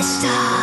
I stop?